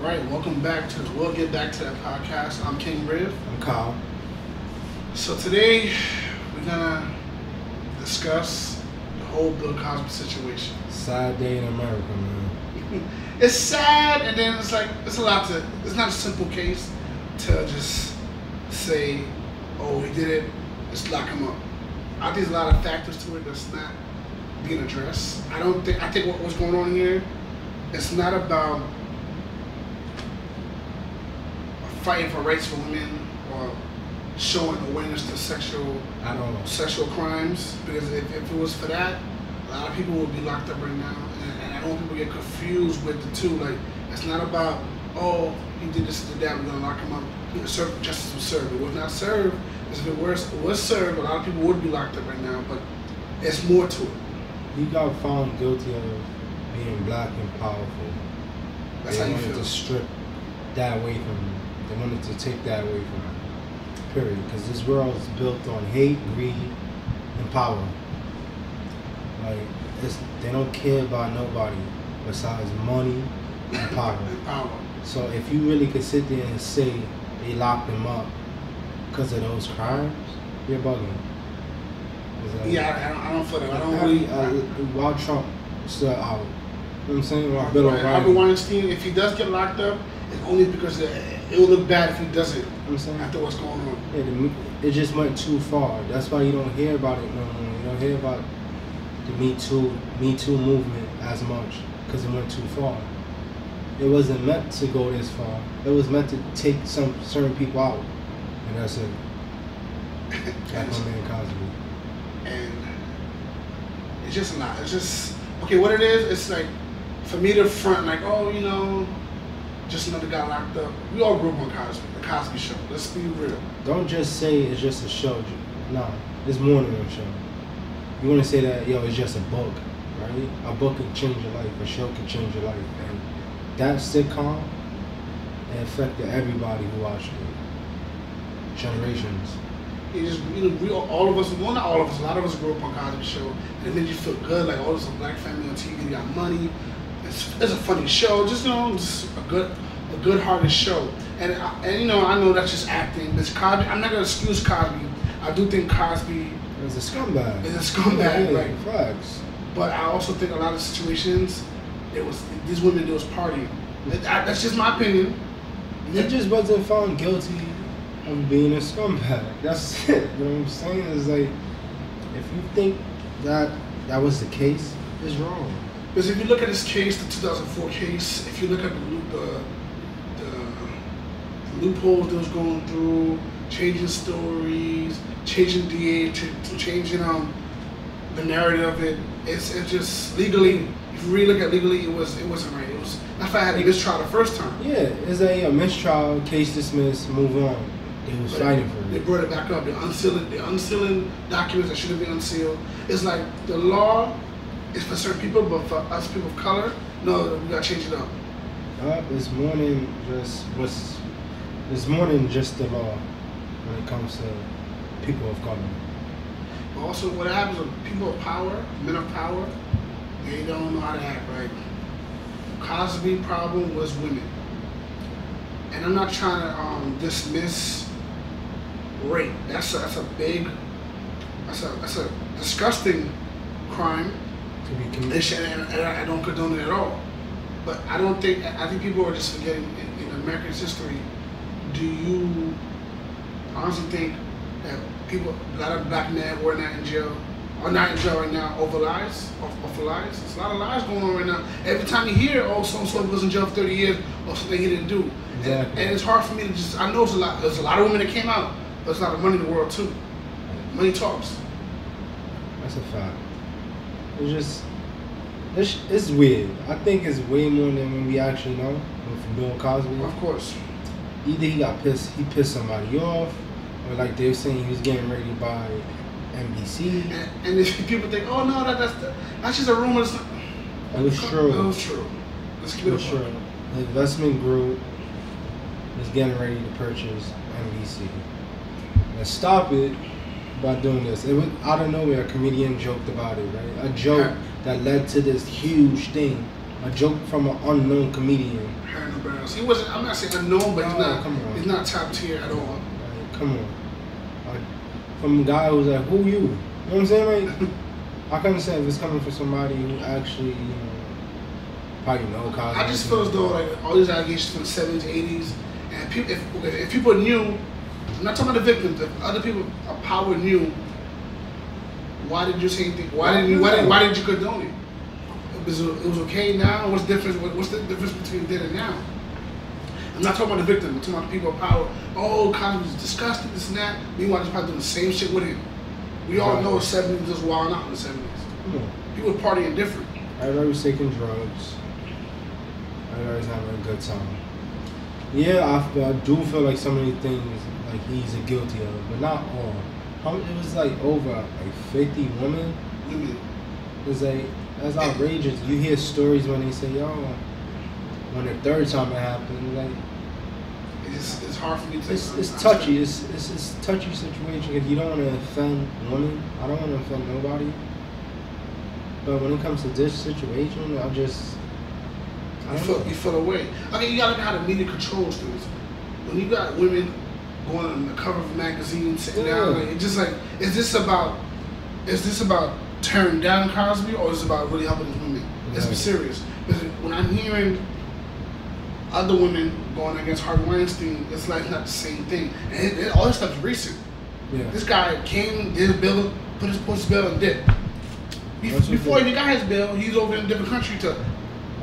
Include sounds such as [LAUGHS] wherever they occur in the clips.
All right, welcome back to the We'll Get Back to That podcast. I'm King Riv. I'm Kyle. So today we're gonna discuss the whole Bill Cosby situation. Sad day in America, man. [LAUGHS] It's sad, and then it's like it's a lot to. It's not a simple case to just say, "Oh, he did it. Let's lock him up." I think there's a lot of factors to it that's not being addressed. I don't think. I think what, what's going on here, it's not about fighting for rights for women or showing awareness to sexual I don't know. sexual crimes because if, if it was for that, a lot of people would be locked up right now. And, and I don't want people get confused with the two. Like, it's not about, oh, he did this, did that, we're gonna lock him up. He was served, justice was served. It was not served. If it was, it was served, a lot of people would be locked up right now. But it's more to it. He got found guilty of being black and powerful. That's they how you wanted feel. to strip that away from him. They wanted to take that away from him. Period. Because this world is built on hate, greed, and power. Like it's, they don't care about nobody besides money and [LAUGHS] power. Power. So if you really could sit there and say they locked him up because of those crimes, you're bugging. Like- Yeah, I, I, don't, I don't feel that. I don't really. do uh, while Trump still out, you know what I'm saying? While Bill Harvey O'Reilly, know Weinstein, if he does get locked up, it's only because it will look bad if he doesn't I'm saying? after what's going on. Yeah, the, it just went too far. That's why you don't hear about it no more. You don't hear about the Me Too, Me Too movement as much because it went too far. It wasn't meant to go this far. It was meant to take some certain people out, and that's it. [LAUGHS] Like my man Cosby. and it's just not. It's just okay. What it is, it's like for me to front like, oh, you know, just another guy locked up. We all grew up on Cosby, the Cosby Show. Let's be real. Don't just say it's just a show. No, it's more than a show. You want to say that, yo, it's just a book, right? A book can change your life. A show can change your life. And that sitcom, it affected everybody who watched it. Generations. It just you know, we all, all of us, well, not all of us, a lot of us grew up on Cosby Show, and it made you feel good. Like, all oh, there's a black family on TV, they got money. It's, it's a funny show. Just you know, just a good, a good-hearted show. And and you know, I know that's just acting. But Cosby, I'm not gonna excuse Cosby. I do think Cosby It was a scumbag. is a scumbag. Yeah, Like, facts. But I also think a lot of situations, it was these women they was partying. That- that- That's just my opinion. He just wasn't found guilty of being a scumbag. That's [LAUGHS] it. You know what I'm saying? Is like, if you think that that was the case, it's wrong. Because if you look at this case, the 2004 case, if you look at the, loop- the, the loopholes that was going through, changing stories, changing DA, ch- ch- changing um the narrative of it, it's it's just legally. If you really look at legally, it was it wasn't right. It was. That's why I had a mistrial the first time. Yeah, it's a, a mistrial, case dismissed, move on. They was But fighting for it. They brought it back up. They're unsealing, they're unsealing documents that should have been unsealed. It's like the law is for certain people, but for us people of color, no, we gotta change it up. Uh, it's more than just what's. It's more than just the law when it comes to people of color. But also, what happens with people of power, men of power, they don't know how to act right. Cosby problem was women, and I'm not trying to um, dismiss rape. That's a, that's a big, that's a that's a disgusting crime. To be should- and and I don't condone it at all. But I don't think, I think people are just forgetting in, in America's history, do you honestly think that people, a lot of black men who are not in jail, are not in jail right now over lies, off, off of lies? There's a lot of lies going on right now. Every time you hear, oh, so-and-so was in jail for 30 years, or something he didn't do. And, Exactly. and it's hard for me to just, I know there's a lot, there's a lot of women that came out, but there's a lot of money in the world too. Money talks. That's a fact. It's just. It's, it's weird. I think it's way more than when we actually know from Bill Cosby. Of course. Either he got pissed, he pissed somebody off, or like they were saying he was getting ready to buy NBC. And, and if people think, oh no, that, that's that's just a rumor. It's not, It was true. It was true. Let's keep it sure. sure. The investment group is getting ready to purchase NBC. And stop it by doing this. It was out of nowhere. A comedian joked about it, right? A joke that led to this huge thing. a joke from an unknown comedian. Hannibal Buress. He wasn't. I'm not saying unknown, but he's not. come on. He's not top tier at all. Like, come on. Like, from a guy who's like, who you? You know what I'm saying? Like, [LAUGHS] I can understand if it's coming from somebody who actually, you know, probably know Cosby. I just feel as though like all these allegations from the seventies, eighties, and people, if, if people knew, I'm not talking about the victims, if other people of power knew, why did you say anything? Why didn't you? Why did, why did you condone it? It was, it was okay now. What's the difference? what- What's the difference between then and now? I'm not talking about the victim. I'm talking about the people of power. Oh, Cosby's disgusting, this and that. Meanwhile, they're probably doing the same shit with him. We all Right. know the 70s was wilding out in the 70s. Come on. People were partying different. Everybody was taking drugs. Everybody was having a good time. Yeah, I, I do feel like some of these things, like he's guilty of, but not all. How, it was like over like 50 women. Women. It's like that's outrageous. You hear stories when they say, "Yo," when the third time it happened, like It's, it's hard for me to it's, it's touchy. It's, it's it's touchy situation because you don't want to offend women. I don't want to offend nobody. But when it comes to this situation, I just You feel, you feel away. Okay, you gotta know how the media controls things. When you got women going on the cover of magazines, sitting down, like, it's just like, is this about, is this about tearing down Cosby or is it about really helping these women? Let's be serious. Because when I'm hearing other women going against Harvey Weinstein, it's like not the same thing. And it, it, all this stuff is recent. Yeah. This guy came, did a bill, put his post bill, and did. What Before he got his bill, he's over in a different country to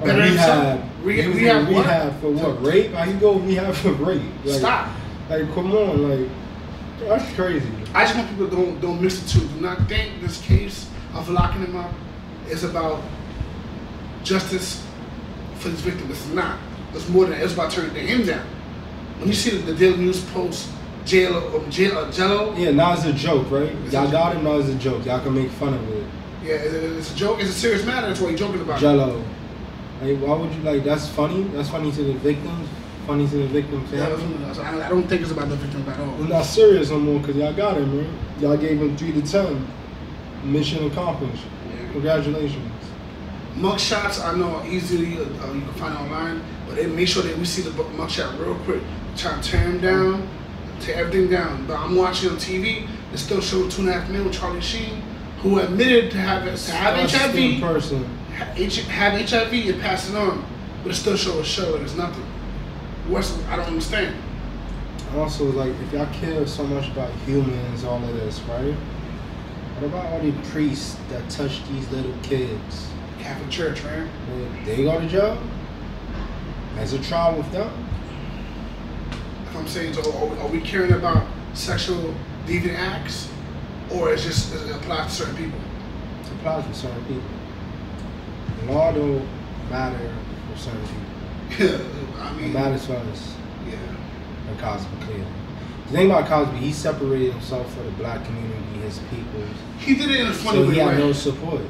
Better himself. rehab. Re- He was rehab rehab for what? Rape? How you go rehab for rape? Like, Stop. Like, come on, like that's crazy. I just want people to don't don't mix the two. Do not think this case of locking him up is about justice for this victim. It's not. It's more than that. It's about turning him down. When you see the, the Daily News post jail um, jail uh, Jello, Yeah, now it's a joke, right? It's Y'all got it. Now it's a joke. Y'all can make fun of it. yeah, it- it- it's a joke. It's a serious matter. That's what you're joking about. Jello. Like, why would you like? That's funny. That's funny to the victims. Funny to the victims. Yeah, I don't think it's about the victims at all. It's not serious no more because y'all got him, man. Y'all gave him three to ten. Mission accomplished. Yeah. Congratulations. Mug shots I know are easily uh, you can find online, but they make sure that we see the bu- mug shot real quick. Try to tear him down, tear everything down. But I'm watching on TV. They still show two and a half mil Charlie Sheen, who admitted to have to have HIV, person. Have HIV and pass it on, but it still show a show that it's nothing. What's I don't understand. Also, like, if y'all care so much about humans, all of this, right? What about all the priests that touch these little kids? Catholic Church, right? They, they go to jail? There's a trial with them? If I'm saying, so are, we- are we caring about sexual deviant acts, or it's just it applies to certain people? It applies for certain people. Law don't matter for certain people. [LAUGHS] Yeah, I It mean, matters for us. yeah. And Cosby, clearly. The thing about Cosby, he separated himself from the black community, his people. He did it in a funny So he way, had right? no support.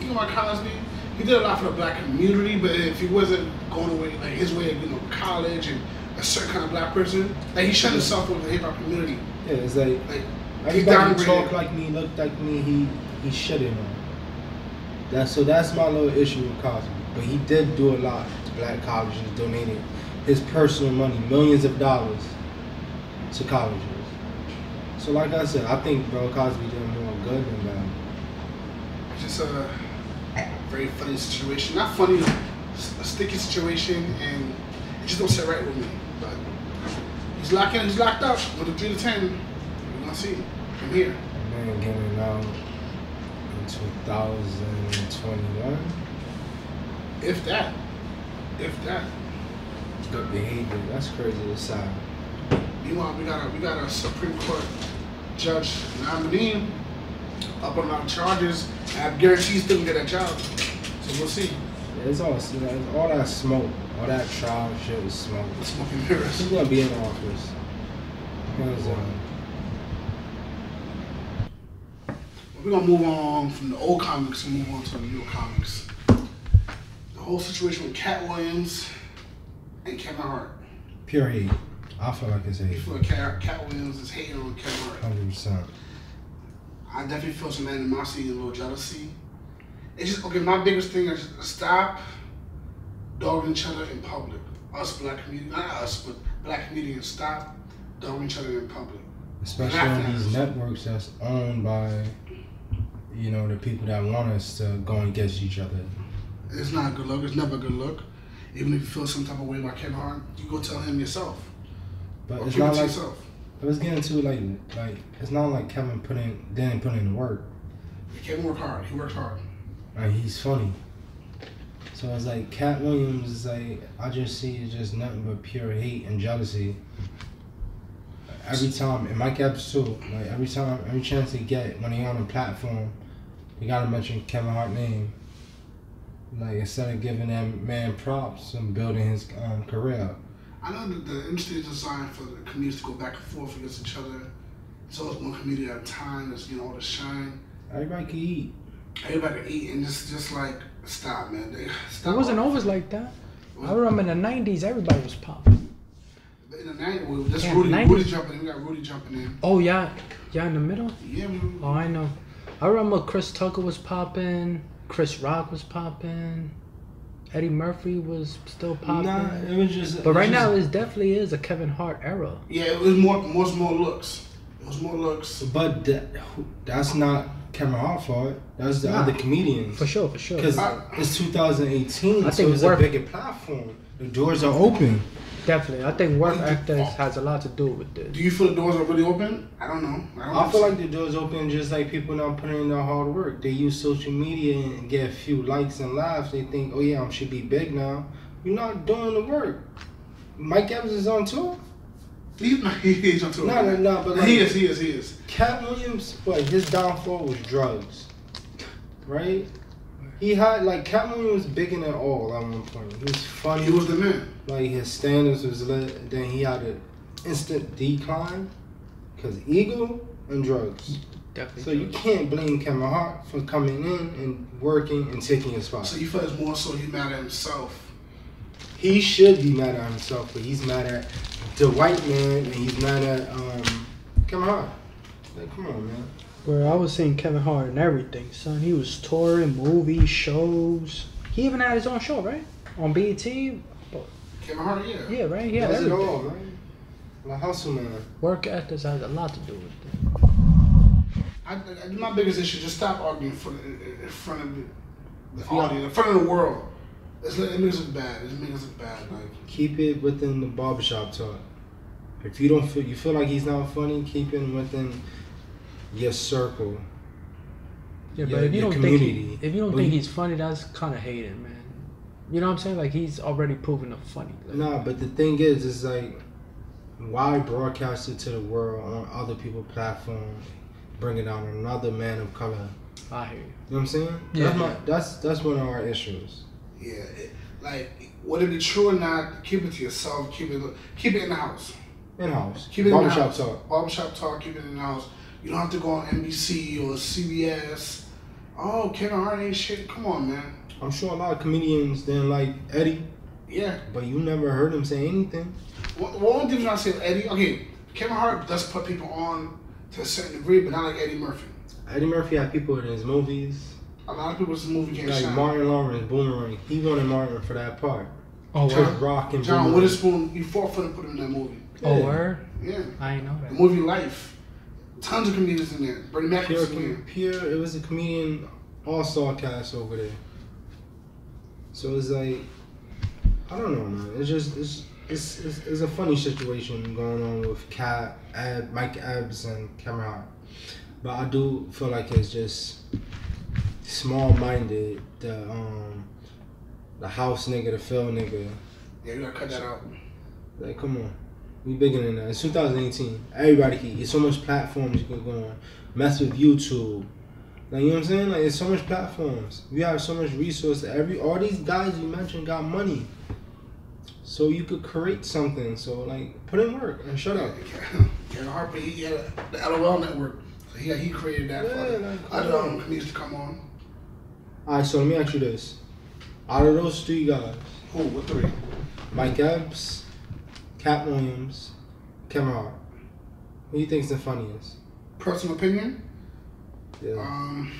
You know about Cosby? He did a lot for the black community, but if he wasn't going away like his way of you know college and a certain kind of black person, like he shut himself from the hip hop community. Yeah, it's like Like everybody he who downgraded. talk like me, looked like me, he he shitting on. That's so that's my little issue with Cosby. But he did do a lot to black colleges, donated his personal money, millions of dollars to colleges. So like I said, I think bro Cosby did more good than bad. It's just a very funny situation. Not funny, a sticky situation, and it just don't sit right with me. But he's locked in. He's locked up with a three to ten. We're gonna see from here. Then getting out 2021. If that, if that. Good behavior. That's crazy to say. Meanwhile, we got a we got a Supreme Court judge nominee up on a of charges. I guarantee he's still gonna get that job. So we'll see. Yeah, it's all you know, it's all that smoke, all that trial shit is smoke. The smoking mirrors. He's gonna be in office. Hands down. Um, We're gonna move on from the old comics and move on to the new comics. The whole situation with Katt Williams and Kevin Hart. Pure hate. I feel like it's I hate. feel like Katt, Katt Williams is hating on Kevin Hart. Hundred percent. I definitely feel some animosity and a little jealousy. It's just okay. My biggest thing is stop dogging each other in public. Us black comedians, not us, but black comedians stop dogging each other in public. Especially on these networks that's owned by, you know, the people that want us to go against each other. It's not a good look. It's never a good look. Even if you feel some type of way about Kevin Hart, you go tell him yourself. But Or it's it not like yourself. let's get into like like it's not like Kevin put in didn't put in the work. Kevin worked hard. He worked hard. Like he's funny. So it's like Katt Williams is like I just see it's just nothing but pure hate and jealousy. Every time and Mike Epps too. Like every time every chance they get when they on a platform, they gotta mention Kevin Hart name. Like instead of giving that man props and building his um, career. I know that the industry is designed for the comedians to go back and forth against each other. So It's always one comedian at a time that's getting all the shine. Everybody can eat. Everybody can eat and just just like stop, man. They, stop. It wasn't always like that. I remember in the '90s, everybody was popping. In the night, well, this Yeah, Rudy, 90s. Rudy jumping in. We got Rudy jumping in. Oh yeah, yeah, in the middle. Yeah, we, Oh, I know. I remember Chris Tucker was popping. Chris Rock was popping. Eddie Murphy was still popping. Nah, it was just. but it right just- now, it definitely is a Kevin Hart era. yeah, it was more, more, more looks. It was more looks. But that, that's not Kevin Hart fault. That's the Nah. other comedians. For sure, for sure. Because it's 2018, I so think it's work- a bigger platform. The doors are open. Definitely. I think work Well, actors oh. has a lot to do with this. Do you feel the doors are really open? I don't know. I, don't I feel like the doors open just like people not putting in their hard work. They use social media and get a few likes and laughs. They think, oh yeah, I should be big now. You're not doing the work. Mike Evans is on tour. He's not. [LAUGHS] He's on tour. No, no, no, but like, he is. He is. He is. Katt Williams, what his downfall was drugs, right? He had like Katt Williams was big in it all at one point. He was funny. He was the man. like his standards was lit. Then he had an instant decline because ego and drugs. Definitely. So you can't blame Kevin Hart for coming in and working and taking his spot. So you feel it's more so he's mad at himself. He should be mad at himself, but he's mad at the white man and he's mad at um Kevin Hart. Like, come on, man. Where I was seeing Kevin Hart and everything, son. He was touring, movies, shows. He even had his own show, right? On BET. Kevin Hart, yeah. Yeah, right. Yeah, that's it everything. all, man. The hustle man. Work ethics has a lot to do with it. I, I, my biggest issue just stop arguing in front of, in front of the, the Yeah. audience, in front of the world. It's, it makes us look bad. It makes us bad. Like Keep it within the barbershop talk. If you don't feel you feel like he's not funny, keep it within your circle. Yeah, Your- but if you don't think community. he, if you don't But think he's funny, that's kind of hating, man. You know what I'm saying? Like he's already proven a funny. Like, Nah, but the thing is, is like, why broadcast it to the world on other people's platforms, bringing out another man of color? I hear you. You know what I'm saying? Yeah. That's my that's that's one of our issues. yeah, it, like whether it be true or not, keep it to yourself. Keep it keep it in the house. In house, Keep it in the barbershop house. talk. Barbershop talk. Keep it in the house. You don't have to go on NBC or CBS. Oh, Kevin Hart ain't shit. Come on, man. I'm sure a lot of comedians didn't like Eddie, Yeah. but you never heard him say anything. What, what one difference I say Eddie? Okay, Kevin Hart does put people on to a certain degree, but not like Eddie Murphy. Eddie Murphy had people in his movies, A lot of people's movie can't like shine. Martin Lawrence, Boomerang. He wanted Martin for that part. Oh, Chris word. Rock and John Boomerang. Witherspoon, you fought for to put him in that movie. Oh, Yeah. word. Yeah. I ain't know The movie Life. Tons of comedians in there. Bernie Mac Pure, was in there. pure. It was a comedian all-star cast over there. So it's like, I don't know, man. It's just it's it's it's, it's a funny situation going on with Katt, Ab, Mike Epps, and Hart. But I do feel like it's just small-minded. The um, the house nigga, the Phil nigga. Yeah, you gotta cut that out. Like, come on. We bigger than that. It's 2018. Everybody can. There's so much platforms you can go on. Mess with YouTube. Like, you know what I'm saying? Like, it's so much platforms. We have so much resources. Every all these guys you mentioned got money. So you could create something. So like, put in work and shut up. Kevin Harper, he he had the LOL network. So he, he created that Yeah, for like, other come um, on. comedians to come on. All right. So let me ask you this: Out of those three guys, Who? What three? Mike Epps, Katt Williams, Hart, who you think's the funniest? Personal opinion? Yeah. Um,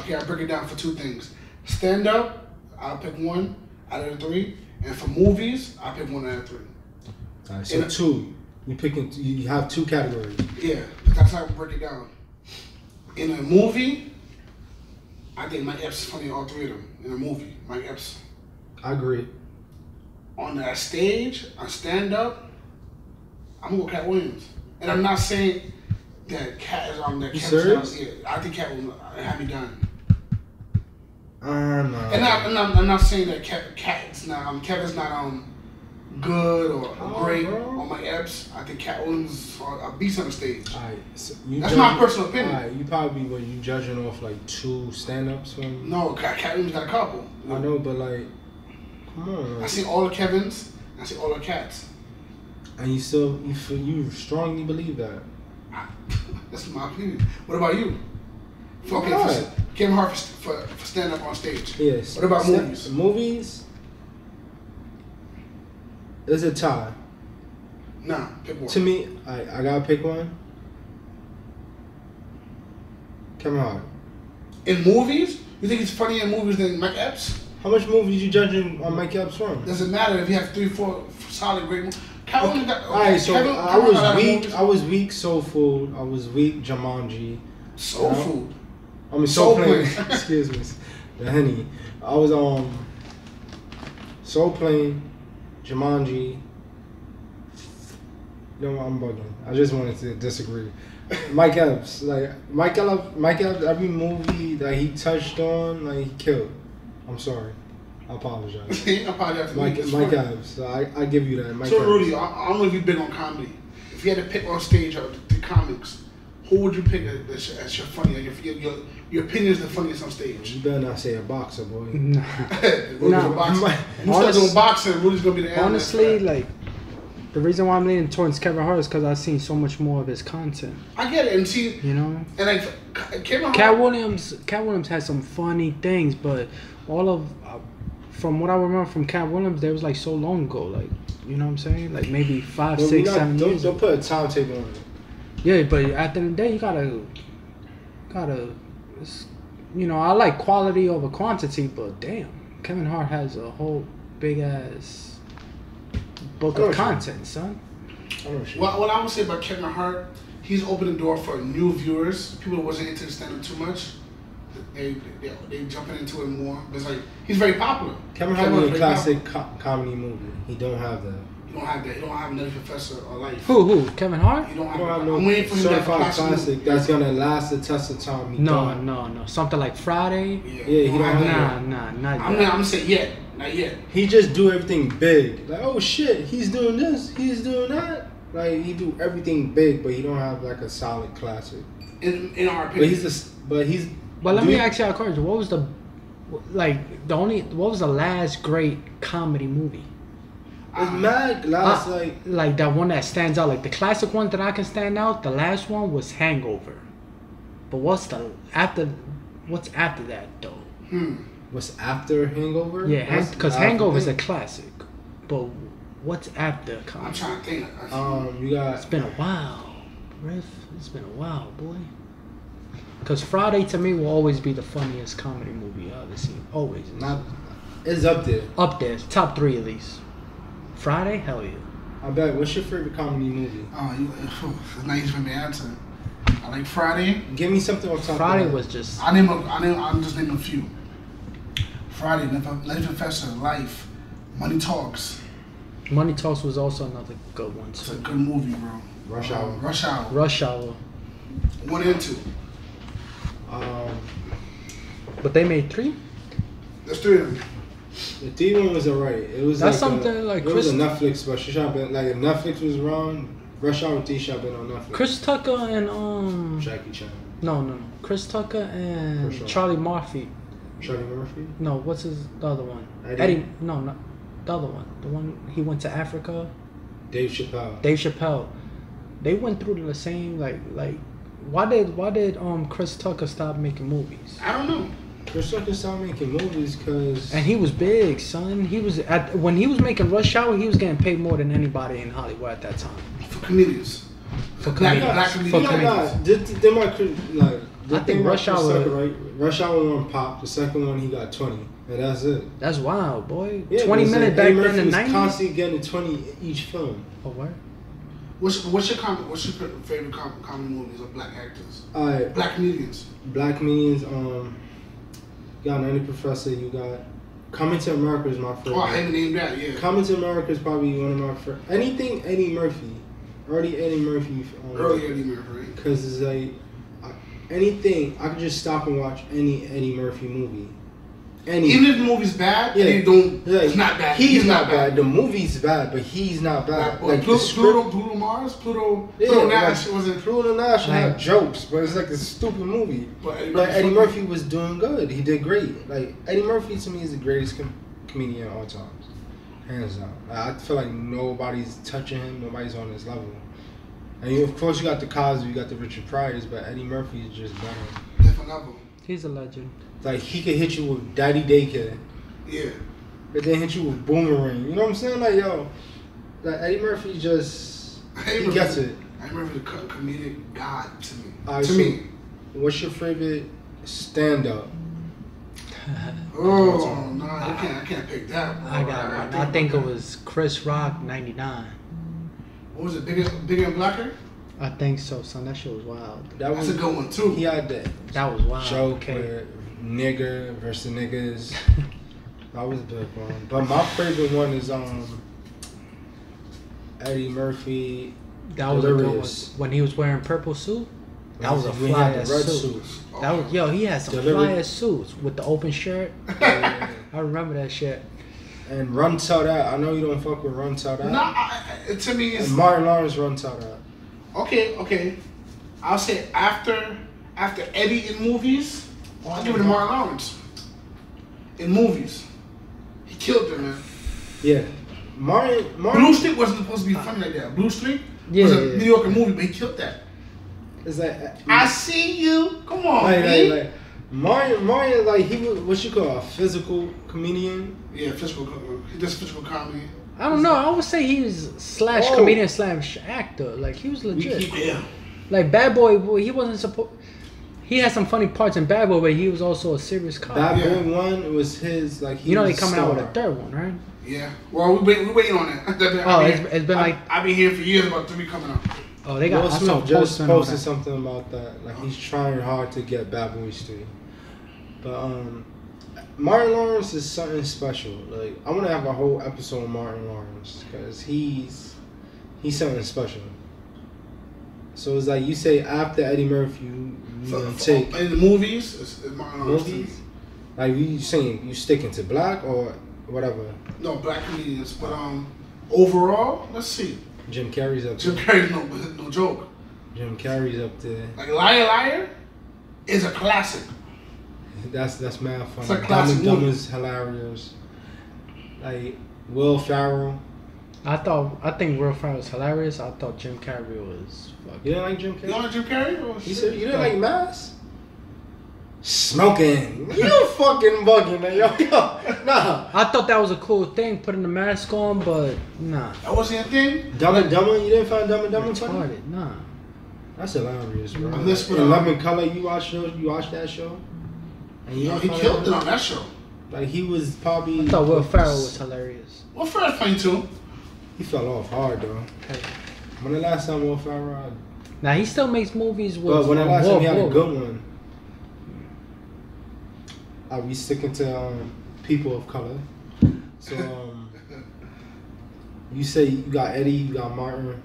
okay, I'll break it down for two things. Stand up, I'll pick one out of the three. And for movies, I pick one out of three. All right, so In two. You picking? You have two categories. Yeah, that's how I break it down. In a movie, I think Mike Epps is funny in all three of them. In a movie, Mike Epps. I agree. On that stage, on stand up, I'm gonna go Katt Williams. And I'm not saying that Katt is on that Katt serious? Yeah, I think Katt will have me done. Uh, no. And, I, and I'm, I'm not saying that Katt, Katt's not um, Kevin's not um good or Oh, great bro. on my Epps. I think Katt Williams a beast on the stage. Alright, so you That's judge- my personal opinion. Alright, you probably what you judging off like two stand-ups from. No, Katt, Katt Williams got a couple. I know, but like, come on. I see all the Kevins. I see all the cats. and you still you feel you strongly believe that. [LAUGHS] That's my opinion. What about you? For, okay, for, Kevin Hart for, for, for stand up on stage. Yes. What about Sta- movies? Movies. It's a tie. Nah, pick one. To me, I I gotta pick one. Kevin Hart. In movies, you think it's funnier in movies than Mike Epps? How much movies you judging on Mike Epps from? Doesn't matter if you have three, four solid great movies. Williams got. All right, so Kevin- I Kevin was weak. movies. I was weak. Soul Food. I was weak. Jumanji. Soul Yeah. food. I mean, Soul Soul Plane. [LAUGHS] Excuse me, the Henny. I was um, Soul Plane, Jumanji. No, I'm bugging. I just wanted to disagree. Mike Epps, like Mike Epps, Mike Epps, every movie that he touched on, like he killed. I'm sorry, I apologize. [LAUGHS] I apologize to Mike, It's Mike funny. Epps, so I, I give you that. Mike So Epps. Rudy, I, I don't know if you've been on comedy. If you had to pick on stage of the, the comics, who would you pick as, as, as your funny? Your, your, your, your opinion is the funniest on stage. You better not say a boxer, boy. Nah. [LAUGHS] Rudy's No, a boxer. my- You start doing boxing, Rudy's gonna be the analyst Honestly, like the reason why I'm leaning towards Kevin Hart is because I've seen so much more of his content. I get it. And see, You know, and like Kevin Hart, Katt Williams, Katt Williams had some funny things, but all of, uh, from what I remember from Katt Williams, they was like so long ago. Like, you know what I'm saying? Like maybe five, But six, not- seven don't, years. don't put a timetable on it. Yeah, but at the end of the day, you gotta, gotta, it's- you know, I like quality over quantity, but damn, Kevin Hart has a whole big ass book of content, son. I don't know shit. what, I would say about Kevin Hart, he's opened the door for new viewers. People that wasn't into stand-up too much. They they they jumping into it more. It's like he's very popular. Kevin Hart made a classic co- comedy movie. He don't have that. You don't have that. You don't have Nutty Professor or Life. Who, who? Kevin Hart? You don't He have. don't have no I'm waiting for him to have a certified classic. classic that's gonna last the test of time. No, don't. no, no. Something like Friday. Yeah, Yeah, he don't don't have have that. Nah, nah, not I'm yet. not. I'm saying yet, not yet. He just do everything big. Like, oh shit, he's doing this, he's doing that. Like he do everything big, but he don't have like a solid classic. In in our opinion. But he's just, but he's. But let do me ask you a question. What was the, like, the only, what was the last great comedy movie? It's mad last Uh, like Like that one that stands out, like the classic one that I can stand out. The last one was Hangover. But what's the after? What's after that though? hmm. what's after Hangover. Yeah, because the Hangover is a classic. But what's after? I'm trying to think. Um, you It's been a while, Riff. It's been a while, boy. Because Friday to me will always be the funniest comedy movie I've ever seen. Always. It's not. It's up there. up there, top three at least. Friday, hell yeah. I bet. What's your favorite comedy movie? Oh, you, [LAUGHS] it's not easy for me answer. I like Friday. Give me something on top. Friday was just I name. A, I name. I'm just naming a few. Friday, Nutty Professor, Life, Money Talks. Money Talks was also another good one It's a good movie, bro. Rush Uh, Hour. Rush Hour. Rush Hour, One and two. Um, but they made three. There's three of them. The D one was alright. It was That's like something a, like it was a Netflix special. Should have been like if Netflix was wrong. Rush Hour D should have been on Netflix. Chris Tucker and um Jackie Chan, no no no Chris Tucker and sure. Charlie Murphy. Charlie Murphy. No, what's his the other one? Eddie. Eddie. No, no, the other one. The one he went to Africa. Dave Chappelle. Dave Chappelle. They went through the same like like. Why did why did um Chris Tucker stop making movies? I don't know. Chris Tucker started making movies because And he was big, son. He was at when he was making Rush Hour. He was getting paid more than anybody in Hollywood at that time. For comedians. For Black- comedians. black For comedians. Nah, comedians. nah, they, they might like The I think Rush Hour- second, right? Rush Hour one pop. The second one he got twenty, and that's it. That's wild, boy. Yeah, Twenty because minutes back then in the nineties. constantly getting twenty each film. Oh, what? What's what's your com- what's your favorite com- comedy movies of black actors? All right, Black comedians. Black Comedians. Um, you got Nutty Professor. You got Coming to America is my favorite. Oh, I haven't named that. Yeah. Coming to America is probably one of my favorite. Anything Eddie Murphy, early Eddie Murphy. Um, Early Eddie Murphy. Because it's like I- anything I could just stop and watch any Eddie Murphy movie. Any. Even if the movie's bad, Yeah. yeah. you don't. Like, it's not bad. He's, not bad. The movie's bad, but he's not bad. Like, Like the Pluto, script, Pluto, Pluto Mars, Pluto, yeah, Pluto like, Nash wasn't. Pluto Nash Like- had jokes, but it's like a stupid movie. But Eddie Like Eddie. Murphy was doing good. He did great. Like Eddie Murphy to me is the greatest com- comedian of all times, hands down. Like, I feel like nobody's touching him. Nobody's on his level. And you, of course you got the Cosby, you got the Richard Pryors, but Eddie Murphy is just better. Different level. He's a legend. Like he could hit you with Daddy Daycare, Yeah. but then hit you with Boomerang. You know what I'm saying? Like yo, like Eddie Murphy just Eddie he Murphy- gets it. I remember the comedic god to me. Alright, to so- me. What's your favorite stand up? [LAUGHS] Oh, oh no, I can't. I can't pick that. I got one. I think it was Chris Rock '99. What was it? Bigger, bigger and blacker. I think so, son. That shit was wild. That That's was a good one too. he had that That was wild. joke okay. where nigger versus niggas. [LAUGHS] That was a big one. But my favorite one is um Eddie Murphy. That was a good one. When he was wearing purple suit. That was a when fly ass red suit. suit. That was yo. He had some Delirious. fly ass suits with the open shirt. [LAUGHS] Yeah. I remember that shit. and Run Tell That. I know you don't fuck with Run Tell That. No, I, I- to me it's And Martin Lawrence Run Tell That. okay. Okay, I'll say after after Eddie in movies, I'll give it to Martin Lawrence. In movies, he killed it, man. Yeah. Martin Martin Blue Streak wasn't supposed to be funny like that. Blue Streak Yeah, was a yeah, yeah. movie, but he killed that. is like uh, I see you. Come on, like, man. like, like Martin Martin like he was what you call a physical comedian. Yeah, physical. He does physical comedy. I don't know. I would say he was slash Oh. comedian slash actor. Like he was legit. Yeah. like Bad Boy, well, he wasn't supposed. He had some funny parts in Bad Boy, but he was also a serious cop. Bad Yeah. Boy One was his like he you know they was coming out with a third one, right? Yeah. Well, we wait, we waiting on that. [LAUGHS] Oh, it's- it's been like- I've been here for years about three coming out. Oh, they got. Will I saw Smith just posting posted something about that. Like he's trying hard to get Bad Boys Three. But um, Martin Lawrence is something special. Like I want to have a whole episode on Martin Lawrence because he's he's something special. So it's like you say after Eddie Murphy, you, you gonna take in the movies. It's, it's Martin Lawrence to me. movies. Like you saying you sticking to black or whatever. No, black comedians, but um, overall, let's see. Jim Carrey's up Jim. Carrey's no [LAUGHS] no joke. Jim Carrey's up there. Like Liar Liar is a classic. [LAUGHS] That's that's mad funny. It's a classic Dumb movie. is hilarious. Like Will Ferrell. I thought. I think Will Ferrell was hilarious. I thought Jim Carrey was. Fucking, You didn't like Jim You Carrey? don't like Jim Carrey? Oh, You said you didn't like Mass? Smoking. You [LAUGHS] fucking bugging, man. Yo, yo. Nah. I thought that was a cool thing, putting the mask on, but nah. That wasn't a thing. Dumb and Dumber. You didn't find Dumb and Dumber funny? Retarded, nah. That's hilarious, bro. And this one, In uh, Living Color, you watched those, you watched that show? And You know, he killed it on that show. Like he was probably. I thought Will Ferrell was hilarious. Well, first funny too. He fell off hard though. Hey. When the last time Will Ferrell? Now he still makes movies with. But when the last time he had a good one? Are we sticking to um, people of color? So um, [LAUGHS] you say you got Eddie, you got Martin.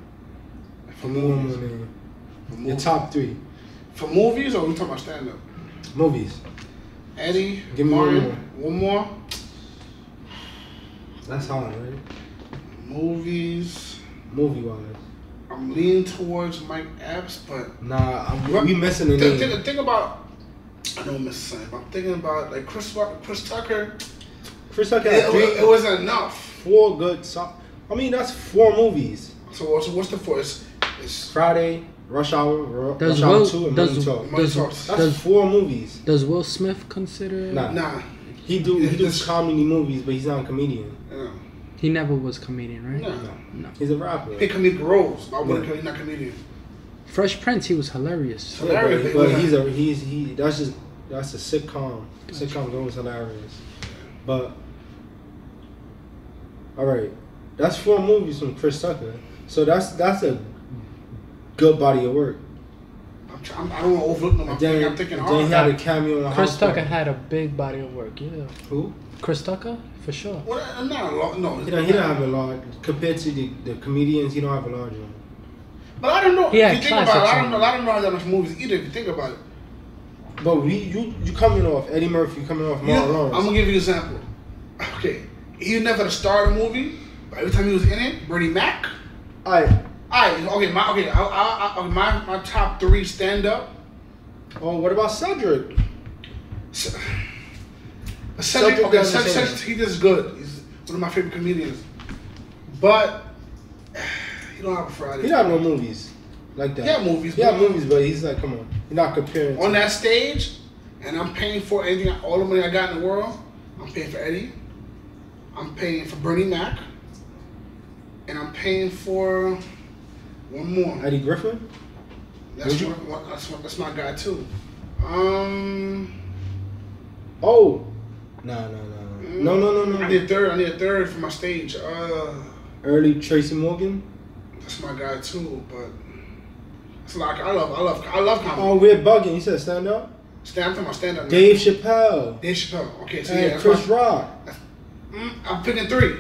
For From one more movies. Your top three For movies, or we talking about stand up? movies. Eddie, Give me Martin, one one more. That's hard, right? Movies. Movie wise. I'm leaning towards Mike Epps, but Nah, I'm, What- we missing the think, name. think, think about. I don't miss something. but I'm thinking about like Chris Chris Tucker. Chris Tucker It, had three, it wasn't enough. four good songs. I mean, that's four movies. So what's what's the first? It's Friday, Rush Hour, Ru- Does Rush Hour Will- 2, and does- Money Talk. Money Does- Talks. That's does- four movies. Does Will Smith consider? Nah. Nah, He do he do comedy movies, but he's not a comedian. no, He never was comedian, right? no. No. He's a rapper. He comedic roles. I wouldn't. Yeah. He's not comedian. Fresh Prince, he was hilarious. Hilarious, but, but- but he's a he's he. That's just that's a sitcom. Sitcom's always hilarious. But all right, that's four movies from Chris Tucker. So that's that's a good body of work. I'm, try- I'm, don't want to overlook them. I'm, then, thinking, I'm thinking and then he had a cameo in Chris Tucker Party. had a big body of work. Yeah, Who? Chris Tucker for sure. Well, I'm not a lot. No, He don't, he don't have a large compared to the, the comedians. He don't have a large one. But I don't know. He had if you think about it, I don't know. I don't know that much movies either. If you think about it, But we you you coming off Eddie Murphy, coming off You Mark know, Lawrence. I'm gonna give you an example. Okay, he never the star of the movie, but every time he was in it, Bernie Mac. I Alright, okay, my okay, I, I, I, my my top three stand up. oh what about Cedric? Cedric, Cedric okay, Cedric. Cedric, he does good. He's one of my favorite comedians, but [SIGHS] he don't have a Friday. He don't have no movies like that. Yeah, movies, He have movies, but he's like, come on, you're not comparing. on that stage, and I'm paying for anything, all the money I got in the world. I'm paying for Eddie. I'm paying for Bernie Mac, and I'm paying for one more. Eddie Griffin. That's Would one, one- that's, one, that's my guy too. Um, Oh, no no no no no no no I no. need a third. I need a third for my stage. Uh, Early Tracy Morgan. that's my guy too. But it's like I love, I love, I love comedy. Oh, we're bugging. You said stand up. Stand, I'm talking about stand up. Dave Chappelle Dave Chappelle. Okay, so and yeah, Chris my- Rock. Mm, I'm picking three.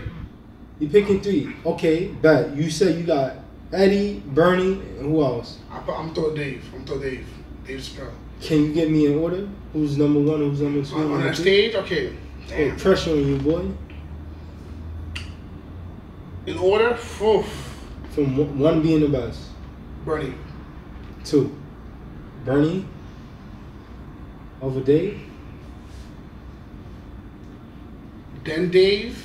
You picking three? Okay, bet. You said you got Eddie, Bernie, and who else? I, I'm throwing Dave. I'm throwing Dave. Dave Chappelle. Can you get me in order? Who's number one? Who's number two? On, on that stage, okay. Hey, Damn. pressure on you, boy. In order, oof. From one- being the best. Bernie. Two. Bernie. Over Dave. Then Dave.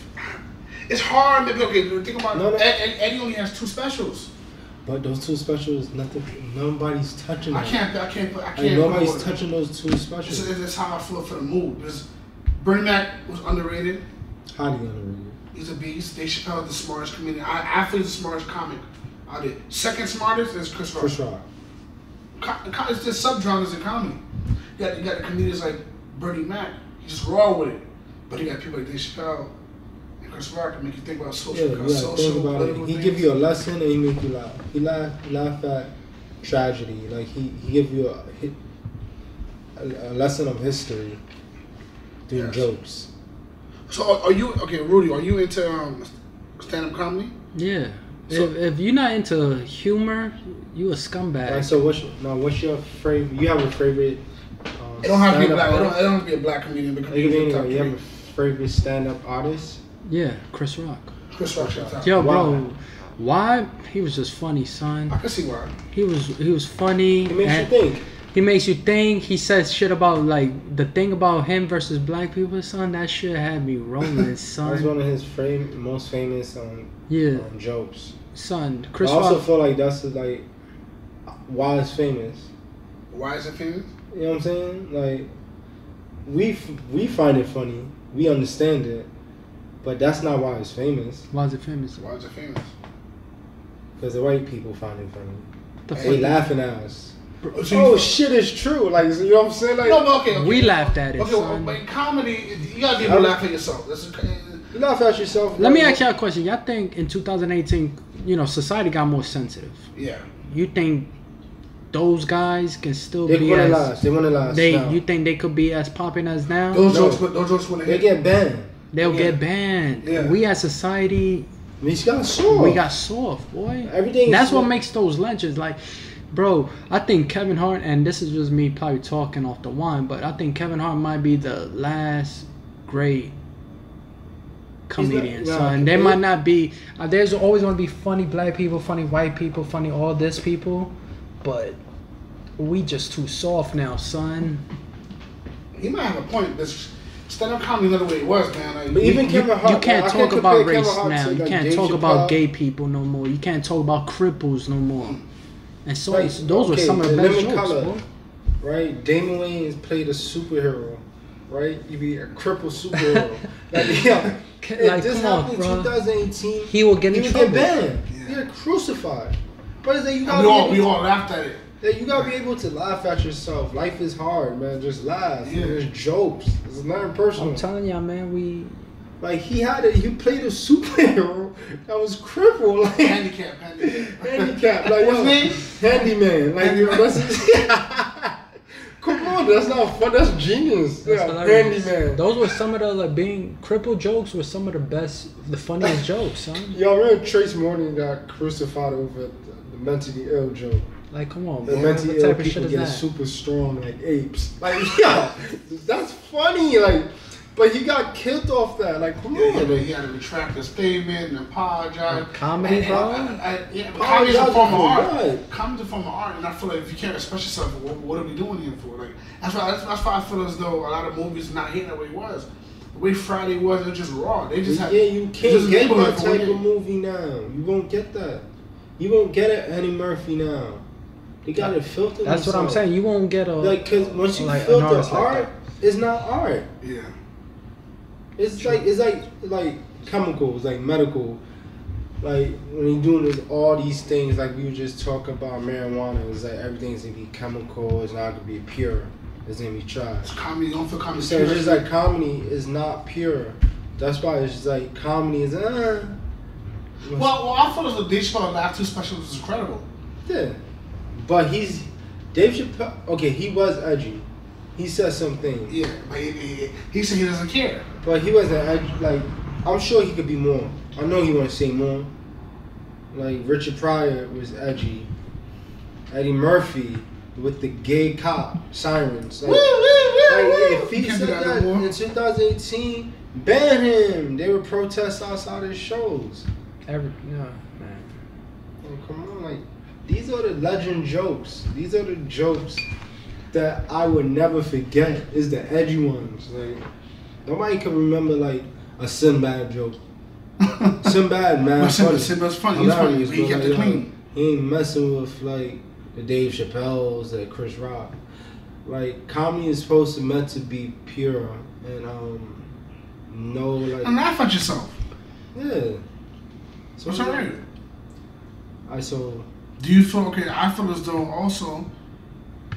It's hard. Maybe okay. Think about No, no. it. Ed, Ed, Eddie only has two specials. But those two specials, nothing. Nobody's touching. I them. can't. I can't. I can't. nobody's touching those two This specials. is, this is how I feel for the mood. Because Bernie Mac was underrated. Highly underrated. He's a beast. Dave Chappelle is the smartest comedian. I, I feel he's the smartest comic out there. Second smartest is Chris Rock. Chris Rock. Co- co- it's just subgenres in comedy. You got, you got the comedians like Bernie Mac. You just raw with it. But you got people like Dave Chappelle Chris Rock that make you think about Yeah, social, you about gotta social, think about it. He things. give you a lesson and he make you laugh. He laugh, laugh at tragedy. Like he, he give you a, a, a lesson of history through Yes. jokes. So are, are you okay, Rudy? Are you into um, stand-up comedy? Yeah. So- if, if you're not into humor, you a scumbag. Alright, so what's now? What's your favorite? You have a favorite? Um, It don't have to be stand-up black. It don't, it don't have to be a black comedian. But Like, if comedian anyway, you have a favorite stand-up artist? Yeah, Chris Rock. Chris Rock should. Yo, Why? bro, why? He was just funny, son. I can see why. He was he was funny. It makes you think. He makes you think. He says shit about like the thing about him versus black people, son. That shit had me rolling, [LAUGHS] son. That's son. one of his fam- most famous um, Yeah, um, jokes. son. Chris I also Rock. feel like that's like why it's famous. Why is it famous? You know what I'm saying? Like we f- we find it funny, we understand it, but that's not why it's famous. Why is it famous? Why is it famous? Because the white people find it funny. The They fuck? laughing at us. So Oh shit, is true. Like you know what I'm saying? Like no, but okay, okay. We laughed at it, Okay, well, son. but in comedy, you gotta be able to laugh at yourself. That's you laugh at yourself. Let me ask y'all a question. Y'all think in 2018, you know, society got more sensitive? yeah. You think those guys can still They be want to as last. They want to last. they? now. You think they could be as popping as now? Those No. jokes, those jokes wouldn't they get banned. They'll Yeah. get banned. Yeah. We as society, We got sore. we got soft, boy. Everything is That's what makes those legends. Like, bro, I think Kevin Hart, and this is just me probably talking off the wine, but I think Kevin Hart might be the last great comedian. nah, son. there he- might not be. Uh, there's always going to be funny black people, funny white people, funny all this people, but we just too soft now, son. He might have a point. This stand-up comedy not the way it was, man. Like, But even you, Kevin Hart, you can't I talk can't about race Hart now. to, You like, can't Dave talk about Chappelle. gay people no more. You can't talk about cripples no more. And so Like, those were some of the the best living jokes, color. boy. right? Damon Wayans played a superhero, right? You be a crippled superhero. [LAUGHS] like, yeah, if Like, this happened in 2018, He will get in would trouble. get banned. Yeah. He get crucified. But it's like you gotta we all be we all laughed at it. To, like, you gotta be able to laugh at yourself. Life is hard, man. Just laugh. Yeah. There's jokes. It's nothing personal. I'm telling y'all, man, we Like he had a he played a superhero that was crippled, [LAUGHS] like Handicap, handicap. handicap, like What's yo, handyman, like yo, that's [LAUGHS] come on, that's not fun. That's genius. that's yeah, handyman. Those were some of the like being crippled jokes were some of the best, the funniest jokes, son. Yo, remember Tracy Morgan got crucified over the, the mentally ill joke. Like, come on, The man. mentally What ill type of shit people is get that? super strong like apes. Like, [LAUGHS] yeah, that's funny. Like, but he got killed off that. Like, come Yeah, he on. had, to, he had to retract his statement and apologize. Comedy, And- and bro? I- I- yeah, but comedy's a form of art. what? Comedy's a form of art, and I feel like if you can't express yourself, what, what are we doing here for? Like that's why that's, that's why I feel as though a lot of movies are not hitting the way it was. The way Friday was, it was just raw. They just yeah, had you can't get labeled that it for what type of movie now. You won't get that. You won't get it Eddie Murphy now. They got to filter. That's what I'm saying. You won't get a Like, cause once you like, filter artist like art, it's not art. Yeah. It's like it's like like chemicals, like medical. Like when you're doing this, all these things, like we were just talking about marijuana, it's like everything's gonna be chemical. It's not gonna be pure. It's gonna be trash. It's comedy. Don't feel comedy. So it's just like comedy is not pure. That's why it's just like comedy is uh. well, well, I thought it was the Dave Chappelle Laugh Two special was incredible. Yeah, but he's Dave Chappelle. Okay, he was edgy. He said some things, Yeah, but he, he, he said he doesn't care. but he wasn't edgy. Like I'm sure he could be more. I know he want to say more. Like Richard Pryor was edgy. Eddie Murphy with the gay cop sirens. Like, Woo, woo, woo, like, woo. if he said that that in 2018, ban him. They would protest outside his shows. every no man. Oh, come on, like these are the legend jokes. These are the jokes that I would never forget. Is the edgy ones. Like nobody can remember like a Sinbad joke. [LAUGHS] Sinbad, man, But Simba, funny. He's funny. He kept it clean. He ain't messing with like the Dave Chappelle's, the Chris Rock. Like comedy is supposed to meant to be pure and um no like And laugh at yourself. yeah. So It's alright. I so Do you feel okay? I feel as though also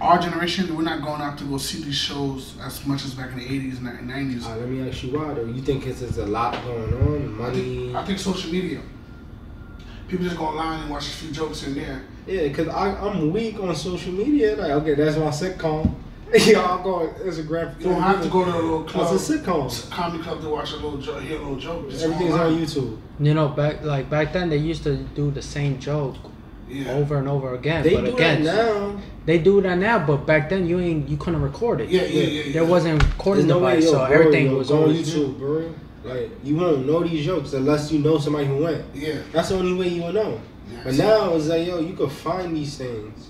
our generation we're not going out to go see these shows as much as back in the eighties and nineties. Uh, let me ask you why though. You think it's there's a lot going on? I think, Money? I think social media. People just go online and watch a few jokes in there. Yeah, cause I I'm weak on social media. Like okay, that's my sitcom. [LAUGHS] yeah, I'll go on Instagram. You don't have to go to a little club, It's a sitcom. comedy club to watch a little joke, hear a little joke. Just go Everything's online. on YouTube. You know, back like back then they used to do the same joke Yeah. over and over again. They but do again, that now. they do that now. But back then you ain't you couldn't record it. Yeah, yeah, yeah. yeah. There wasn't recording no way, device, yo, so bro, everything yo, was on YouTube, bro. Like you won't know these jokes unless you know somebody who went. Yeah. That's the only way you will know. yeah. But now it's like yo, you can find these things.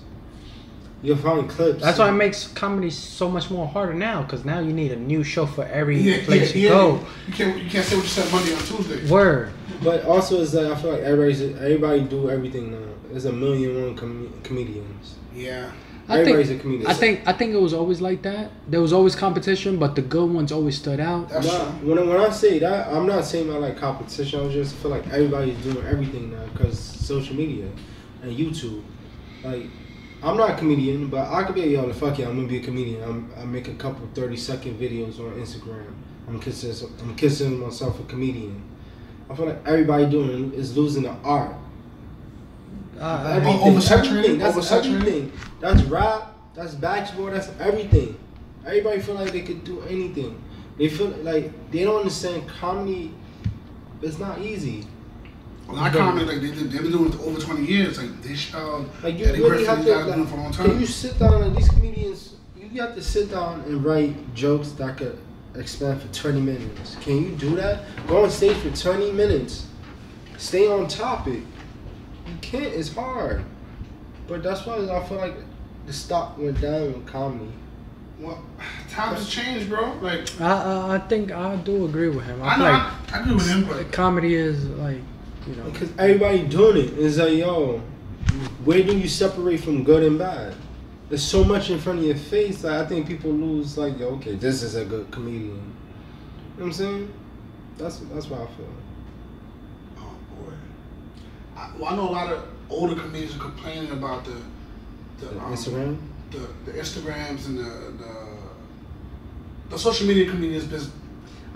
You'll find clips. That's why it makes comedy so much more harder now, because now you need a new show for every yeah, place yeah, you yeah. go. You can't you can't say what you said Monday on Tuesday. Word. But also, it's like I feel like everybody's everybody do everything now. There's a million one com- comedians. Yeah. I Everybody's think, a comedian. I think I think it was always like that. There was always competition, but the good ones always stood out. That's Nah, true. when I, when I say that, I'm not saying I like competition. I just feel like everybody's doing everything now because social media and YouTube. Like, I'm not a comedian, but I could be yo, fuck yeah, I'm gonna be a comedian. I'm, I make a couple 30 second videos on Instagram. I'm kissing, I'm considering myself a comedian. I feel like everybody doing is losing the art. Uh, Everything, oversaturated. That's oversaturated. everything. That's rap. That's basketball. That's everything. Everybody feel like they could do anything. They feel like they don't understand comedy. It's not easy. A lot of comedy like they did, they've been doing it for over twenty years. Like this, um, Like you Eddie really Griffin, have to. guys been doing it for a long time. can you sit down and these comedians? You have to sit down and write jokes that could expand for twenty minutes. Can you do that? Go on stage for twenty minutes. Stay on topic. You can't. It's hard. But that's why I feel like the stock went down with comedy. Well, [SIGHS] times have changed, bro. Like I, I I think I do agree with him. I, I feel know, like I, I agree with him, but comedy is like, you know, Because everybody doing it. It's like, yo, where do you separate from good and bad? There's so much in front of your face that I think people lose. Like, yo, okay, this is a good comedian. You know what I'm saying? That's that's what I feel. oh boy, I, I, well, I know a lot of older comedians are complaining about the the, The um, Instagram. the, the Instagrams and the, the the social media comedians business.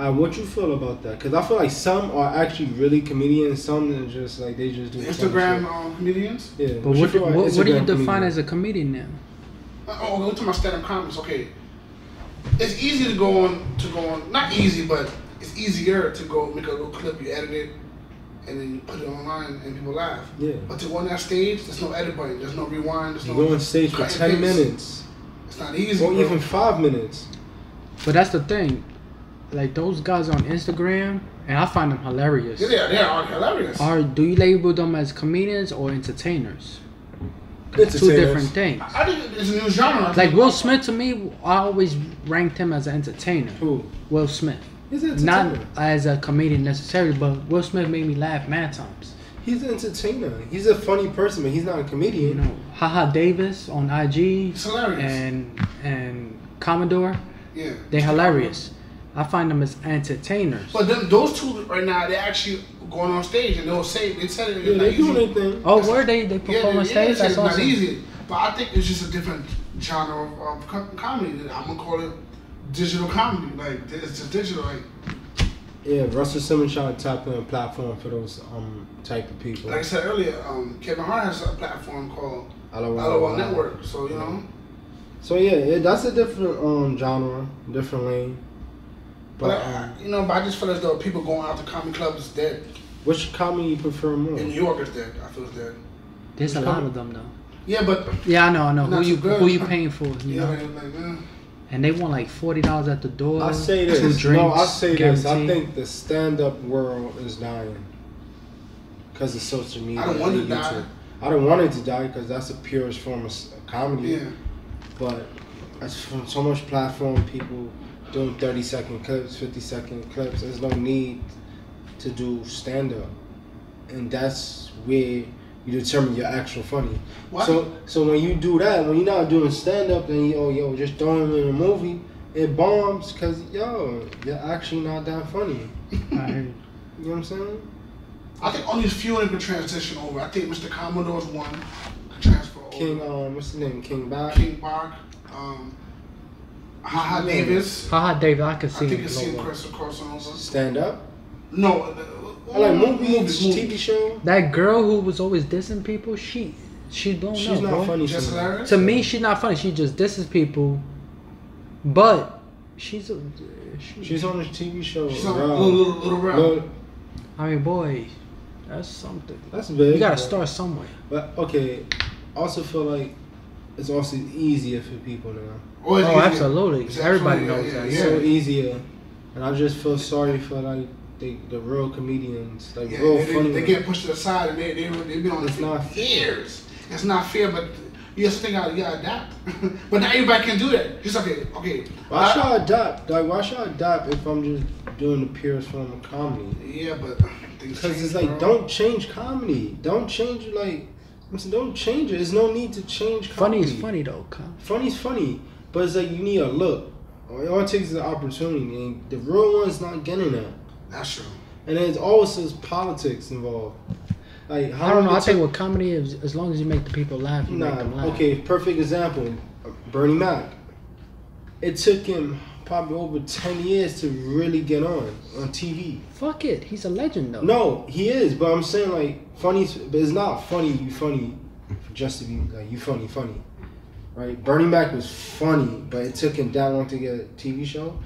Uh, what you feel about that? Because I feel like some are actually really comedians. Some are just like they just do Instagram shit. um, comedians. Yeah. But you what, feel what, like what do you define comedian? as a comedian now? Uh, Oh, go to my stand-up comics. Okay, it's easy to go on to go on. Not easy, but it's easier to go make a little clip. You edit it, and then you put it online, and people laugh. Yeah. But to go on that stage, there's no edit button. There's no rewind. There's You no go on stage for ten paste. minutes, It's not easy. or bro. even five minutes. But that's the thing. Like those guys on Instagram, and I find them hilarious. Yeah, they are. They are hilarious. Are do you label them as comedians or entertainers? Two different things. I think it's a new genre. Like Will Smith to me, I always ranked him as an entertainer. Who? Will Smith, He's an not as a comedian necessarily, but Will Smith made me laugh mad times. He's an entertainer. He's a funny person, but he's not a You comedian. know, Haha Davis on IG It's hilarious. and and Commodore, yeah. They're hilarious. I find them as entertainers. But them, those two right now, they're actually going on stage and they'll say they said it. Yeah, they not doing easy. their thing. Oh, where they they perform they- on yeah, stage? it's That's not awesome. easy. But I think it's just a different genre of, of comedy. I'm gonna call it digital comedy. Like it's just digital. Like Yeah, Russell Simmons trying to tap in a platform for those um type of people. like I said earlier, um, Kevin Hart has a platform called LOL. LOL Network. So you know, So yeah, it, that's a different um genre, different lane. But But I, um, you know, but I just feel as though people going out to comedy clubs is dead. which comedy you prefer more? In New York, it's dead. I feel it's dead. There's a lot of them though. Yeah, but Yeah, I know, I know. Who you too good. who you paying for? You yeah, know, like, like, man. and they want like forty dollars at the door. I say two this. drinks, no, I say this. I think the stand-up world is dying because of social media. I don't want it to die. I don't want it to die because that's the purest form of comedy. Yeah. But it's from so much platform, people doing thirty second clips, fifty second clips. There's no need to do stand up, and that's where you determine your actual funny. Why? So so when you do that, when you're not doing stand up, then you oh yo just throw him in a movie. It bombs because yo you're actually not that funny. [LAUGHS] I heard you. You know what I'm saying? I think only a few of them can transition over. I think Mr. Commodore's one can transfer over. King um what's his name? King Bach. King Bark, um, Haha Yeah. Davis. Haha, Davis. I could I see think him. it's seen blow up. Chris across over. Stand up. No, uh, I like uh, movies, TV show. That girl who was always dissing people, she she's blown She's up, not bro. funny. Just to me. hilarious. To me, she's not funny. She just disses people, but she's a. She, She's on a TV show. She's on Raw. little, little, little round. I mean, boy, that's something. That's big. You gotta but- start somewhere. But okay, also feel like it's also easier for people now. Oh, it's Oh, easier. absolutely. It's Everybody absolutely- knows yeah, that. It's Yeah. so easier, and I just feel sorry for like the, the real comedians, like Yeah, real they, they, funny. they ones. get pushed aside and they they they've been on It's it not- for years. It's not fair, but you just think you gotta adapt. [LAUGHS] but not everybody can do that. Just okay, okay. Why I- should I adapt? Like, why should I adapt if I'm just doing the purest form of comedy? Yeah, but Because it's like, bro. don't change comedy. Don't change. Like, I'm saying, don't change it. There's no need to change comedy. Funny is funny though, Funny is funny, but it's like you need a look. All all it takes is an opportunity, and the real one's not getting that. That's true. And it's always says politics involved. Like, how I don't know. I it think took- with comedy, is as long as you make the people laugh, you make them Nah, laugh. okay, perfect example. Bernie Mac. It took him probably over 10 years to really get on on TV. Fuck it, he's a legend though. No, he is, but I'm saying like funny, but it's not funny. You funny just to be like you funny, funny, right? Bernie Mac was funny, but it took him that long to get a TV show.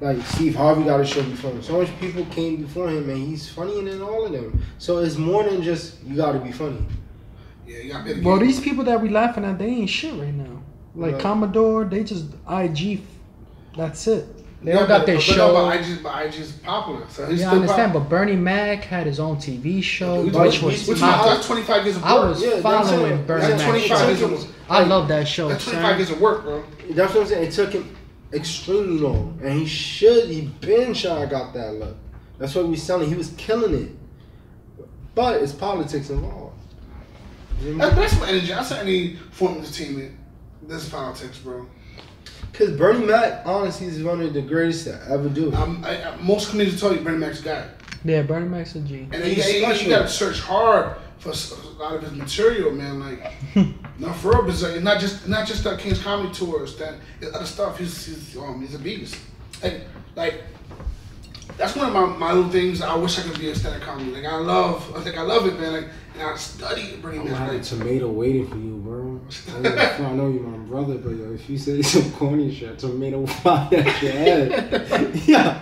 Like Steve Harvey got a show before him. So much people came before him, and he's funnier than all of them. So it's more than just you got to be funny. Yeah, you gotta be Well, these people that we laughing at, they ain't shit right now. Like Right. Commodore, they just IG. That's it. They yeah, all got but- their but show. No, but IG's, but IG's popular. So he's yeah, I understand. popular. But Bernie Mac had his own TV show, We- which we- was we- my- that's 25 years of work. I was Yeah, that's what I'm following saying. Bernie That's That's Mac. 25 years of I love that show. That's 25 years of work, bro. That's what I'm saying. It took him extremely long, and he should. He been shy got that look. That's what we selling. He was killing it, but it's politics involved. You know what I That's, mean? that's what energy. That's any form of entertainment. This is politics, bro. Cause Bernie Mac, honestly, is one of the greatest to ever do. it. Um, I, I, most comedians tell you Bernie Mac's guy. Yeah, Bernie Mac's a G. And then you, He's you, you special. gotta search hard for a lot of his material, man. Like, [LAUGHS] not for real, but like, not just not just that King's Comedy tours, that other stuff. He's he's um he's a beast. Like like that's one of my, my little things. I wish I could be a stand-up comedy. Like I love, I think I love it, man. Like and I study bringing this. having Like, tomato waiting for you, bro. I know, [LAUGHS] I know you're my brother, but yo, if you say [LAUGHS] some corny shit, tomato fly at your head. [LAUGHS] yeah.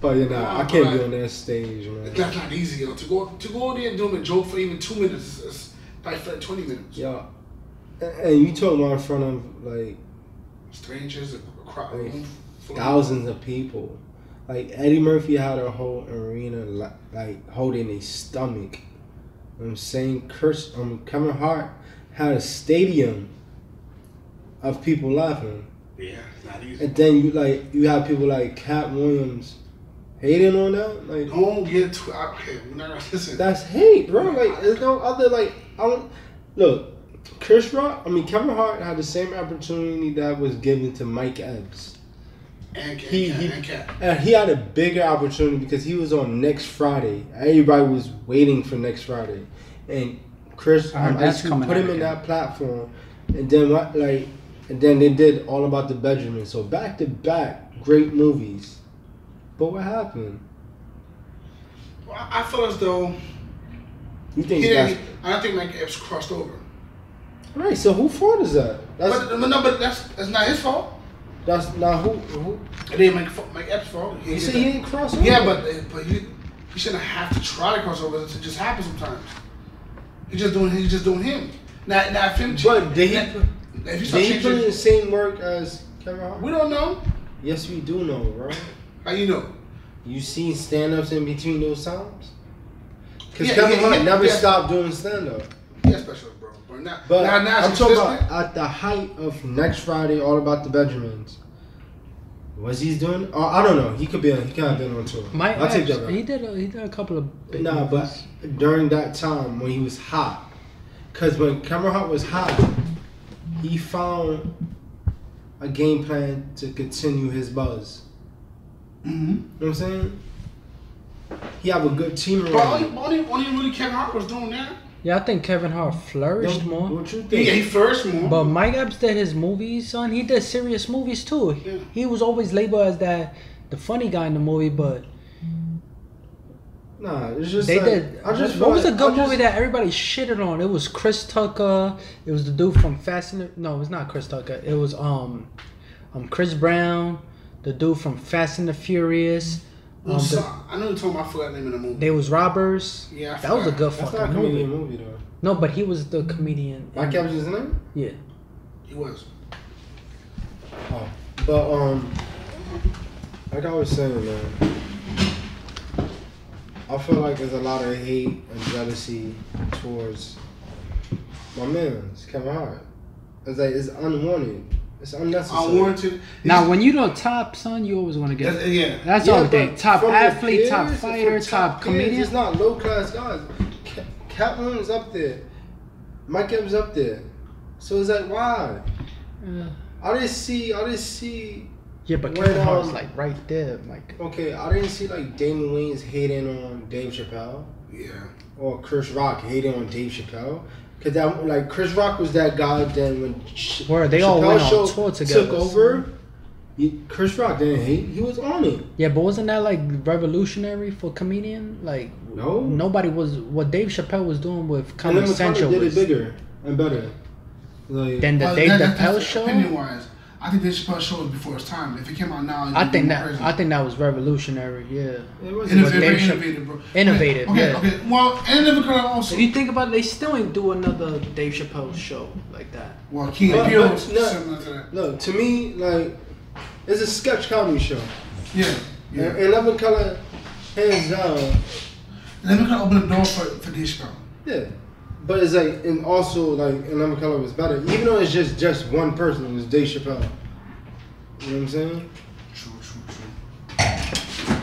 But you know, I can't be on that stage, man. that's not easy, yo. To go to go there and do a joke for even two minutes is, for twenty minutes. Yeah. And, and you talking about in front of like Strangers, a crowd, Like, room full of- thousands of people. Like Eddie Murphy had a whole arena li- like holding his stomach. You know I'm saying Chris um Kevin Hart had a stadium of people laughing. Yeah, not easy. And then you like you have people like Katt Williams hating on that. Like Don't get too. Okay, we're not gonna listen. that's hate, bro. Like there's no other like I don't look. Chris Rock, I mean Kevin Hart had the same opportunity that was given to Mike Epps. And cat, he- cat, he- and he had a bigger opportunity because he was on next Friday. Everybody was waiting for next Friday, and Chris I heard um, that's Ice put out him in that platform, and then like, and then they did all about the Benjamin. So back to back, great movies. But what happened? Well, I I feel as though You think that's didn't. I don't think Mike Epps crossed over. right? So who fault is that? That's But, but no, but that's that's not his fault. That's not who. who It ain't Mike, Mike Epps' fault. He you did say he didn't cross over? Yeah, but but he, he shouldn't have to try to cross over. It just happens sometimes. He's just doing he's just doing him. Now now if him But did he? now- if you start Did he put in the same work as Kevin Hart? we don't know. Yes, we do know, bro. How you know? You seen stand ups in between those times? Because Yeah, Kevin yeah, Hart yeah, never yeah. stopped doing stand up. Yeah, special, bro. But now, But now, now I'm it's talking about at the height of next Friday, all about the Benjamins. Was he doing? Oh, I don't know. He could be. He could have been on tour. Mike I'll take Epps, that. he did a, he did a couple of big Nah, movies. but during that time when he was hot, because when Kevin Hart was hot, he found a game plan to continue his buzz. Mm-hmm. You know what I'm saying? He have a good team But around. only, him. only, only really Kevin Hart was doing that. Yeah, I think Kevin Hart flourished Yo, more. What you Yeah, think? he first more. But Mike Epps did his movies, son. He did serious movies too. Yeah. He was always labeled as that the funny guy in the movie, but Nah, it's just they like, did. I just what feel was a good just- movie that everybody shitted on? It was Chris Tucker. It was the dude from Fast and the, no, it was not Chris Tucker. It was um, um Chris Brown, the dude from Fast and the Furious. Well, Um, so- the- I know you told me I forgot the name of the movie. they was robbers. yeah, I That was a good That's not a fucking movie. movie though. No, but he was the comedian. Mike Epps is in it. Yeah. He was. Oh, but um, like I was saying, man, I feel like there's a lot of hate and jealousy towards my man, Kevin Hart. It's like it's unwanted. It's unnecessary. Unwarranted. Now, when you the top son, you always want to get. That's- yeah. That's Yeah, all but day. Top from the athlete, top peers, fighter, from top peers, comedian. It's not low class guys. Ca- Katt Williams up there. Mike Epps up there. So it's like why? Uh, I didn't see. I didn't see. yeah, but When, Kevin Hart's um, like right there, like. Okay, I didn't see like Damon Wayans hating on Dave Chappelle Yeah. or Chris Rock hating on Dave Chappelle. Cause that like Chris Rock was that guy. Then when Ch- Where they all Chappelle went on show tour together, took over, he, Chris Rock didn't hate. He was on it. Yeah, but wasn't that like revolutionary for comedian? Like No. nobody was what Dave Chappelle was doing with Comedy then Central did it bigger and better. Like Then the Well, Dave that- that- Chappelle that's show. Opinion wise, I think Dave Chappelle show was before its time. If it came out now, I think that crazy. I think that was revolutionary. Yeah. it was Innovative, very innovative, bro. Innovative, Okay, yeah. okay. Well, and then because also, If you think about it, they still ain't do another Dave Chappelle show like that. well, King But- of Peele no. similar to that. Look, to me, like, it's a sketch comedy show. Yeah, And, yeah. and Living Color, hands down, Let me kind of open the door for for Dave Chappelle. yeah. But it's like, and also, like, and Living Color was better. Even though it's just just one person, it was Dave Chappelle. You know what I'm saying? True, true, true.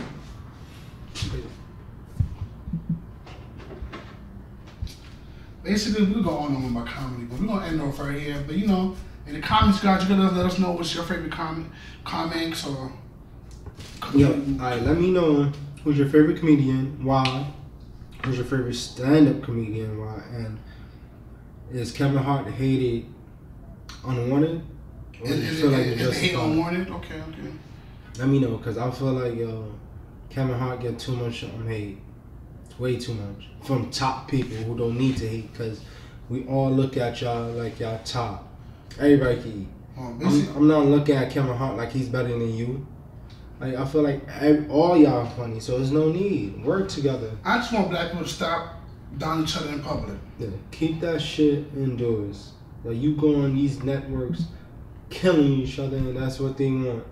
Basically, we go on and on about comedy, but we're gonna end off right here. But you know, in the comments, guys, you gotta let us know what's your favorite comment, comments or. Yo, alright, let me know who's your favorite comedian, why, Who's your favorite stand-up comedian? Why? And is Kevin Hart hated unwanted? Or you is, feel like it's it hate on justified? wanted? Okay, okay. Let me know, cause I feel like yo, Kevin Hart get too much um, hate, way too much from top people who don't need to hate. Cause we all look at y'all like y'all top. Everybody can eat. Basically, I'm, I'm not looking at Kevin Hart like he's better than you. Like I feel like all y'all funny, so there's no need. Work together. I just want black people to stop down each other in public. Yeah, keep that shit indoors. Like you go on these networks, killing each other, and that's what they want.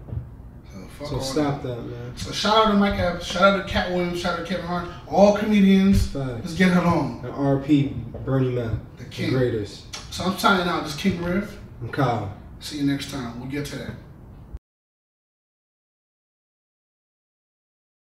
So stop that. that, man. So shout out to Mike Epps, shout out to Katt Williams, shout out to Kevin Hart, all comedians. Facts. Let's get it on. And RP Bernie Mac, The the king. greatest. So I'm signing out. This is King Riff. I'm Kyle. See you next time. We'll get to that.